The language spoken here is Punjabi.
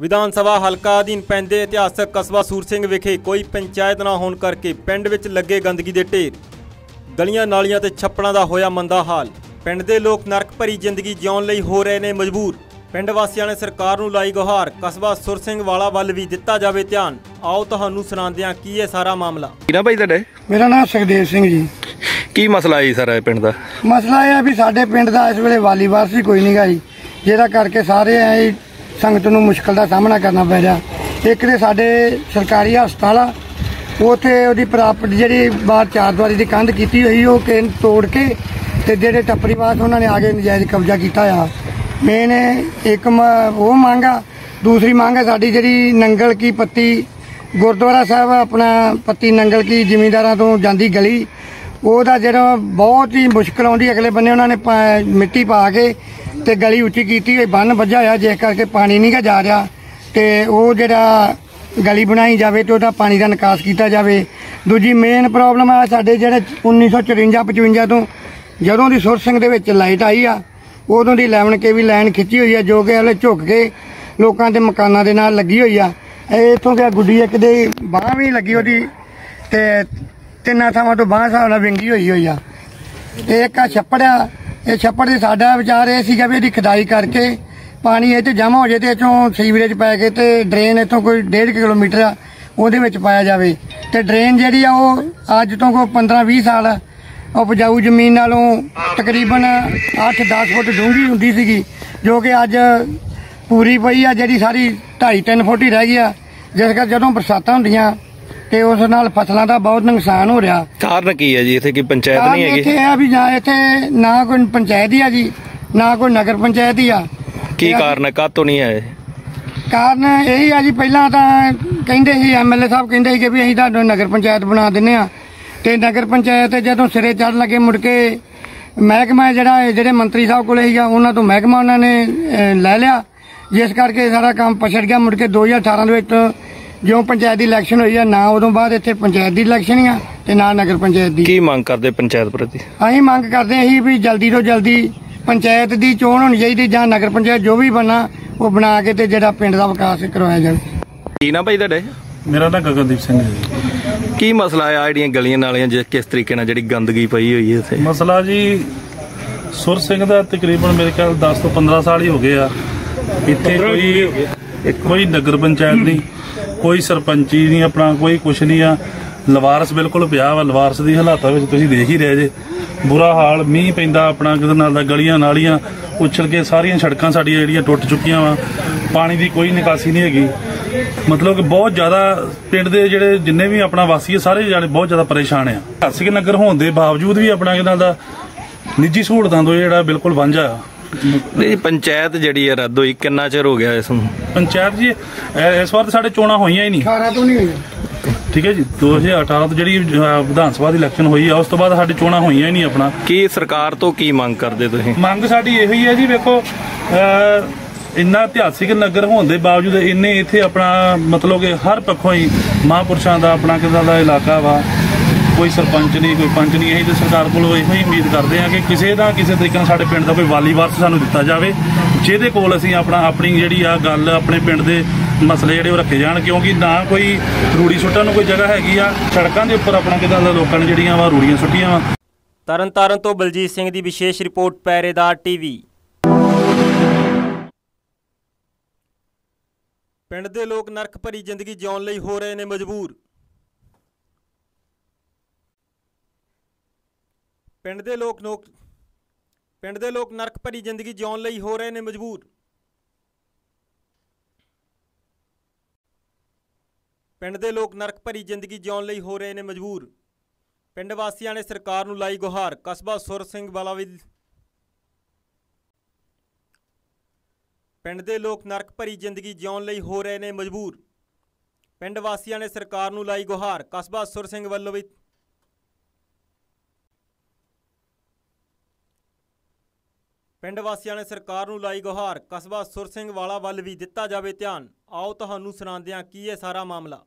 ਵਿਧਾਨ ਸਭਾ ਹਲਕਾ ਅਧੀਨ ਪੈਂਦੇ ਇਤਿਹਾਸਕ ਕਸਬਾ ਸੂਰ ਸਿੰਘ ਵਿਖੇ ਕੋਈ ਪੰਚਾਇਤ ਨਾ ਹੋਣ ਕਰਕੇ ਪਿੰਡ ਵਿੱਚ ਲੱਗੇ ਗੰਦਗੀ ਦੇ ਢੇਰ। ਗਲੀਆਂ ਨਾਲੀਆਂ ਤੇ ਛੱਪੜਾਂ ਦਾ ਹੋਇਆ ਮੰਦਾ ਹਾਲ। ਪਿੰਡ ਦੇ ਲੋਕ ਨਰਕ ਭਰੀ ਜ਼ਿੰਦਗੀ ਜਿਉਣ ਲਈ ਹੋ ਰਹੇ ਨੇ ਮਜਬੂਰ। ਪਿੰਡ ਵਾਸੀਆਂ ਨੇ ਸਰਕਾਰ ਨੂੰ ਲਾਈ ਗੁਹਾਰ ਕਸਬਾ ਸੁਰ ਸਿੰਘ ਵਾਲਾ ਵੱਲ ਵੀ ਦਿੱਤਾ ਜਾਵੇ ਧਿਆਨ। ਆਓ ਤੁਹਾਨੂੰ ਸੁਣਾਉਂਦੇ ਹਾਂ ਕੀ ਇਹ ਸਾਰਾ ਮਾਮਲਾ। ਕੀ ਨਾ ਭਾਈ ਤੁਹਾਡੇ? ਮੇਰਾ ਨਾਮ ਸੁਖਦੇਵ ਸਿੰਘ ਜੀ। ਕੀ ਮਸਲਾ ਹੈ ਸਾਰਾ ਇਹ ਪਿੰਡ ਦਾ? ਮਸਲਾ ਇਹ ਹੈ ਵੀ ਸਾਡੇ ਪਿੰਡ ਦਾ ਇਸ ਵੇਲੇ ਵਾਲੀ ਵਾਰਸ ਹੀ ਕੋਈ ਨਹੀਂਗਾ ਜੀ। ਜਿਹਦਾ ਕਰਕੇ ਸਾਰੇ ਐ ਸੰਗਤ ਨੂੰ ਮੁਸ਼ਕਲ ਦਾ ਸਾਹਮਣਾ ਕਰਨਾ ਪੈ ਰਿਹਾ। ਇੱਕ ਤੇ ਸਾਡੇ ਸਰਕਾਰੀ ਹਸਪਤਾਲ ਆ, ਉਥੇ ਉਹਦੀ ਪ੍ਰਾਪਰਟੀ ਜਿਹੜੀ ਬਾਹਰ ਚਾਰ ਦੀਵਾਰੀ ਦੀ ਕੰਧ ਕੀਤੀ ਹੋਈ, ਉਹ ਕਿ ਤੋੜ ਕੇ ਤੇ ਜਿਹੜੇ ਟੱਪਰੀਵਾਸ ਉਹਨਾਂ ਨੇ ਆ ਕੇ ਨਜਾਇਜ਼ ਕਬਜ਼ਾ ਕੀਤਾ ਆ। ਮੇਨ ਇੱਕ ਉਹ ਮੰਗ ਆ, ਦੂਸਰੀ ਮੰਗ ਹੈ ਸਾਡੀ ਜਿਹੜੀ ਨੰਗਲ ਕੀ ਪੱਤੀ, ਗੁਰਦੁਆਰਾ ਸਾਹਿਬ ਆਪਣਾ ਪੱਤੀ ਨੰਗਲ ਕੀ ਜ਼ਿਮੀਂਦਾਰਾਂ ਤੋਂ ਜਾਂਦੀ ਗਲੀ, ਉਹਦਾ ਜਿਹੜਾ ਬਹੁਤ ਹੀ ਮੁਸ਼ਕਲ ਆਉਂਦੀ, ਅਗਲੇ ਬੰਨੇ ਉਹਨਾਂ ਨੇ ਪਾ- ਮਿੱਟੀ ਪਾ ਕੇ ਤੇ ਗਲੀ ਉੱਚੀ ਕੀਤੀ ਹੋਈ, ਬੰਨ ਵੱਜਾ ਹੋਇਆ, ਜਿਸ ਕਰਕੇ ਪਾਣੀ ਨਹੀਂ ਗਾ ਜਾ ਰਿਹਾ। ਤੇ ਉਹ ਜਿਹੜਾ ਗਲੀ ਬਣਾਈ ਜਾਵੇ ਤੇ ਉਹਦਾ ਪਾਣੀ ਦਾ ਨਿਕਾਸ ਕੀਤਾ ਜਾਵੇ। ਦੂਜੀ ਮੇਨ ਪ੍ਰੋਬਲਮ ਆ ਸਾਡੇ ਜਿਹੜੇ 1954 55 ਤੋਂ ਜਦੋਂ ਦੀ ਸੁਰ ਸਿੰਘ ਦੇ ਵਿੱਚ ਲਾਈਟ ਆਈ ਆ, ਉਦੋਂ ਦੀ 11 ਕੇਵੀ ਲਾਈਨ ਖਿੱਚੀ ਹੋਈ ਆ, ਜੋ ਕਿ ਹਲੇ ਝੁੱਕ ਕੇ ਲੋਕਾਂ ਦੇ ਮਕਾਨਾਂ ਦੇ ਨਾਲ ਲੱਗੀ ਹੋਈ ਆ। ਇਹ ਇਥੋਂ ਦੇ ਗੁੱਡੀ ਇੱਕ ਦੇ ਬਾਹ ਵੀ ਲੱਗੀ ਉਹਦੀ, ਤੇ ਤਿੰਨਾਂ ਥਾਵਾਂ ਤੋਂ ਬਾਹ ਹਿਸਾਬ ਨਾਲ ਵਿੰਗੀ ਹੋਈ ਹੋਈ ਆ। ਤੇ ਇੱਕ ਆ ਛੱਪੜ ਆ ਇਹ ਛੱਪੜ ਦੇ ਸਾਡਾ ਵਿਚਾਰ ਇਹ ਸੀਗਾ ਵੀ ਇਹਦੀ ਖਦਾਈ ਕਰਕੇ ਪਾਣੀ ਇਹ 'ਚ ਜਮ੍ਹਾਂ ਹੋ ਜੇ ਤੇ ਇਥੋਂ ਸੀਵਰੇਜ ਪੈ ਕੇ ਤੇ ਡਰੇਨ ਇਥੋਂ ਕੋਈ 1.5 ਕਿਲੋਮੀਟਰ ਆ, ਉਹਦੇ ਵਿੱਚ ਪਾਇਆ ਜਾਵੇ। ਤੇ ਡਰੇਨ ਜਿਹੜੀ ਆ ਉਹ ਅੱਜ ਤੋਂ ਕੋਈ 15-20 ਸਾਲ ਉਪਜਾਊ ਜ਼ਮੀਨ ਨਾਲੋਂ ਤਕਰੀਬਨ 8-10 ਫੁੱਟ ਡੂੰਘੀ ਹੁੰਦੀ ਸੀਗੀ, ਜੋ ਕਿ ਅੱਜ ਪੂਰੀ ਪਈ ਆ, ਜਿਹੜੀ ਸਾਰੀ 2.5-3 ਫੁੱਟ ਹੀ ਰਹਿ ਗਈ ਆ। ਜਿਸ ਕਰਕੇ ਜਦੋਂ ਬਰਸਾਤਾਂ ਹੁੰਦੀਆਂ ਤੇ ਉਸ ਨਾਲ ਫਸਲਾਂ ਦਾ ਬਹੁਤ ਨੁਕਸਾਨ ਹੋ ਰਿਹਾ। ਕਾਰਨ ਕੀ ਹੈ ਜੀ? ਇੱਥੇ ਕੀ ਪੰਚਾਇਤ ਨਹੀਂ ਇੱਥੇ ਹੈਗੀ? ਇਹ ਆ ਵੀ ਜਾਂ ਇੱਥੇ ਨਾ ਕੋਈ ਪੰਚਾਇਤ ਹੀ ਆ ਜੀ ਨਾ ਕੋਈ ਨਗਰ ਪੰਚਾਇਤ ਹੀ ਆ। ਕੀ ਕਾਰਨ ਹੈ? ਕਾਤੋਂ ਨਹੀਂ ਆਏ? ਕਾਰਨ ਇਹ ਹੀ ਆ ਜੀ ਪਹਿਲਾਂ ਤਾਂ ਕਹਿੰਦੇ ਸੀ ਐਮਐਲਏ ਸਾਹਿਬ ਕਹਿੰਦੇ ਸੀ ਕਿ ਵੀ ਅਸੀਂ ਤੁਹਾਨੂੰ ਨਗਰ ਪੰਚਾਇਤ ਬਣਾ ਦਿੰਨੇ ਆ ਤੇ ਨਗਰ ਪੰਚਾਇਤ ਜਦੋਂ ਸਿਰੇ ਚੜ੍ਹਨ ਲੱਗੇ ਮੁੜ ਕੇ ਮਹਿਕਮਾ ਜਿਹੜਾ ਜਿਹੜੇ ਮੰਤਰੀ ਸਾਹਿਬ ਕੋਲੇ ਸੀਗਾ ਉਹਨਾਂ ਤੋਂ ਮਹਿਕਮਾ ਉਹਨਾਂ ਨੇ ਲੈ ਲਿਆ। ਜਿਸ ਕਰਕੇ ਸਾਰਾ ਕੰਮ ਪਛੜ ਗਿਆ ਮੁੜ ਕੇ 2018 ਦੇ ਵਿੱਚ ਜਿਉਂ ਪੰਚਾਇਤ ਦੀ ਇਲੈਕਸ਼ਨ ਹੋਈ ਆ ਨਾ ਉਦੋਂ ਬਾਅਦ ਇੱਥੇ ਪੰਚਾਇਤ ਦੀ ਇਲੈਕਸ਼ਨ ਆ ਤੇ ਨਾ ਨਗਰ ਪੰਚਾਇਤ ਦੀ। ਕੀ ਮੰਗ ਕਰਦੇ ਪੰਚਾਇਤ ਪ੍ਰਤੀ? ਅਸੀਂ ਮੰਗ ਕਰਦੇ ਹਾਂ ਸੀ ਵੀ ਜਲਦੀ ਤੋਂ ਜਲਦੀ ਪੰਚਾਇਤ ਦੀ ਚੋਣ ਹੋਣੀ ਚਾਹੀਦੀ ਜਾਂ ਨਗਰ ਪੰਚਾਇਤ ਜੋ ਵੀ ਬਣਾ ਉਹ ਬਣਾ ਕੇ ਤੇ ਜਿਹੜਾ ਪਿੰਡ ਦਾ ਵਿਕਾਸ ਕਰਵਾਇਆ ਜਾਵੇ। ਕੀ ਨਾ ਭਾਈ ਤੁਹਾਡੇ? ਮੇਰਾ ਨਾਂ ਗਗਨਦੀਪ ਸਿੰਘ ਹੈ ਜੀ। ਕੀ ਮਸਲਾ ਹੈ ਆ ਜਿਹੜੀਆਂ ਗਲੀਆਂ ਨਾਲੀਆਂ ਜਿਸ ਕਿਸ ਤਰੀਕੇ ਨਾਲ ਜਿਹੜੀ ਗੰਦਗੀ ਪਈ ਹੋਈ ਹੈ ਇੱਥੇ? ਮਸਲਾ ਜੀ ਸੁਰ ਸਿੰਘ ਦਾ ਤਕਰੀਬਨ ਮੇਰੇ ਖਿਆਲ 10 ਤੋਂ 15 ਸਾਲ ਹੀ ਹੋ ਗਏ ਆ। ਇੱਥੇ ਕੋਈ ਕੋਈ ਨਗਰ ਪੰਚਾਇਤ ਨਹੀਂ। ਕੋਈ ਸਰਪੰਚੀ ਨਹੀਂ, ਆਪਣਾ ਕੋਈ ਕੁਛ ਨਹੀਂ ਆ। ਲਵਾਰਸ ਬਿਲਕੁਲ ਪਿਆ ਵਾ, ਲਵਾਰਸ ਦੀ ਹਾਲਾਤਾਂ ਵਿੱਚ ਤੁਸੀਂ ਦੇਖ ਹੀ ਰਹੇ ਜੇ। ਬੁਰਾ ਹਾਲ, ਮੀਂਹ ਪੈਂਦਾ, ਆਪਣਾ ਕਿਤੇ ਨਾਲ ਦਾ ਗਲੀਆਂ ਨਾਲੀਆਂ ਉਛਲ ਕੇ ਸਾਰੀਆਂ ਸੜਕਾਂ ਸਾਡੀਆਂ ਜਿਹੜੀਆਂ ਟੁੱਟ ਚੁੱਕੀਆਂ ਵਾ। ਪਾਣੀ ਦੀ ਕੋਈ ਨਿਕਾਸੀ ਨਹੀਂ ਹੈਗੀ। ਮਤਲਬ ਕਿ ਬਹੁਤ ਜ਼ਿਆਦਾ ਪਿੰਡ ਦੇ ਜਿਹੜੇ ਜਿੰਨੇ ਵੀ ਆਪਣਾ ਵਾਸੀ ਆ, ਸਾਰੇ ਜਾਣੇ ਬਹੁਤ ਜ਼ਿਆਦਾ ਪਰੇਸ਼ਾਨ ਆ। ਹਾਸਿਕ ਨਗਰ ਹੋਣ ਦੇ ਬਾਵਜੂਦ ਵੀ ਆਪਣਾ ਕਿਦਾਂ ਦਾ ਨਿੱਜੀ ਸਹੂਲਤਾਂ ਤੋਂ ਜਿਹੜਾ ਬਿਲਕੁਲ ਵਾਂਝਾ ਆ। ਨਹੀਂ ਪੰਚਾਇਤ ਜਿਹੜੀ ਹੈ ਰੱਦ ਹੋਈ ਕਿੰਨਾ ਚਿਰ ਹੋ ਗਿਆ ਇਸ ਨੂੰ? ਪੰਚਾਇਤ ਜੀ ਇਹ- ਇਸ ਵਾਰ ਤਾਂ ਸਾਡੇ ਚੋਣਾਂ ਹੋਈਆਂ ਹੀ ਨਹੀਂ। 18 ਤੋਂ ਨਹੀਂ ਹੋਈ ਠੀਕ ਹੈ ਜੀ 2018 ਤੋਂ ਜਿਹੜੀ ਵਿਧਾਨ ਸਭਾ ਦੀ ਇਲੈਕਸ਼ਨ ਹੋਈ ਆ ਉਸ ਤੋਂ ਬਾਅਦ ਸਾਡੀ ਚੋਣਾਂ ਹੋਈਆਂ ਹੀ ਨਹੀਂ ਆਪਣਾ। ਕੀ ਸਰਕਾਰ ਤੋਂ ਕੀ ਮੰਗ ਕਰਦੇ ਤੁਸੀਂ? ਮੰਗ ਸਾਡੀ ਇਹੋ ਹੀ ਹੈ ਜੀ ਵੇਖੋ ਅਹ, ਇੰਨਾ ਇਤਿਹਾਸਿਕ ਨਗਰ ਹੋਣ ਦੇ ਬਾਵਜੂਦ ਇੰਨੇ ਇੱਥੇ ਆਪਣਾ ਮਤਲਬ ਕਿ ਹਰ ਪੱਖੋਂ ਹੀ ਮਹਾਂਪੁਰਸ਼ਾਂ ਦਾ ਆਪਣਾ ਕਿਦਾਂ ਦਾ ਇਲਾਕਾ ਵਾ ਕੋਈ ਸਰਪੰਚ ਨਹੀਂ, ਕੋਈ ਪੰਚ ਨਹੀਂ, ਅਸੀਂ ਤੇ ਸਰਕਾਰ ਕੋਲੋਂ ਇਹੋ ਹੀ ਉਮੀਦ ਕਰਦੇ ਹਾਂ ਕਿ ਕਿਸੇ ਦਾ ਕਿਸੇ ਤਰੀਕੇ ਨਾਲ ਸਾਡੇ ਪਿੰਡ ਦਾ ਕੋਈ ਵਾਲੀ ਵਾਰਸ ਸਾਨੂੰ ਦਿੱਤਾ ਜਾਵੇ, ਜਿਹਦੇ ਕੋਲ ਅਸੀਂ ਆਪਣਾ, ਆਪਣੀ ਜਿਹੜੀ ਆ ਗੱਲ ਆਪਣੇ ਪਿੰਡ ਦੇ ਮਸਲੇ ਜਿਹੜੇ ਉਹ ਰੱਖੇ ਜਾਣ, ਕਿਉਂਕਿ ਨਾ ਕੋਈ ਰੂੜੀ ਸੁੱਟਣ ਨੂੰ ਕੋਈ ਜਗ੍ਹਾ ਹੈਗੀ ਆ, ਸੜਕਾਂ ਦੇ ਉੱਪਰ ਆਪਣਾ ਕਿਦਾਂ ਦਾ ਲੋਕਾਂ ਨੇ ਜਿਹੜੀਆਂ ਵਾ ਰੂੜੀਆਂ ਸੁੱਟੀਆਂ ਵਾ। ਤਰਨਤਾਰਨ ਤੋਂ ਬਲਜੀਤ ਸਿੰਘ ਦੀ ਵਿਸ਼ੇਸ਼ ਰਿਪੋਰਟ, ਪੈਰੇਦਾਰ ਟੀਵੀ। ਪਿੰਡ ਦੇ ਲੋਕ ਨਰਕ ਭਰੀ ਜ਼ਿੰਦਗੀ ਜਿਉਣ ਲਈ ਹੋ ਰਹੇ ਨੇ ਮਜਬੂਰ। ਪਿੰਡ ਦੇ ਲੋਕ ਨੋਕ, ਪਿੰਡ ਦੇ ਲੋਕ ਨਰਕ ਭਰੀ ਜ਼ਿੰਦਗੀ ਜਿਉਣ ਲਈ ਹੋ ਰਹੇ ਨੇ ਮਜਬੂਰ। ਪਿੰਡ ਦੇ ਲੋਕ ਨਰਕ ਭਰੀ ਜ਼ਿੰਦਗੀ ਜਿਉਣ ਲਈ ਹੋ ਰਹੇ ਨੇ ਮਜਬੂਰ। ਪਿੰਡ ਵਾਸੀਆਂ ਨੇ ਸਰਕਾਰ ਨੂੰ ਲਾਈ ਗੁਹਾਰ, ਕਸਬਾ ਸੁਰ ਸਿੰਘ ਵਾਲਾ ਵੀ ਪਿੰਡ ਦੇ ਲੋਕ ਨਰਕ ਭਰੀ ਜ਼ਿੰਦਗੀ ਜਿਉਣ ਲਈ ਹੋ ਰਹੇ ਨੇ ਮਜਬੂਰ। ਪਿੰਡ ਵਾਸੀਆਂ ਨੇ ਸਰਕਾਰ ਨੂੰ ਲਾਈ ਗੁਹਾਰ, ਕਸਬਾ ਸੁਰ ਸਿੰਘ ਵੱਲੋਂ ਵੀ ਪਿੰਡ ਵਾਸੀਆਂ ਨੇ ਸਰਕਾਰ ਨੂੰ ਲਾਈ ਗੁਹਾਰ। ਕਸਬਾ ਸੁਰ ਸਿੰਘ ਵਾਲਾ ਵੱਲ ਵੀ ਦਿੱਤਾ ਜਾਵੇ ਧਿਆਨ। ਆਓ ਤੁਹਾਨੂੰ ਸੁਣਾਉਂਦੇ ਹਾਂ ਕੀ ਇਹ ਸਾਰਾ ਮਾਮਲਾ।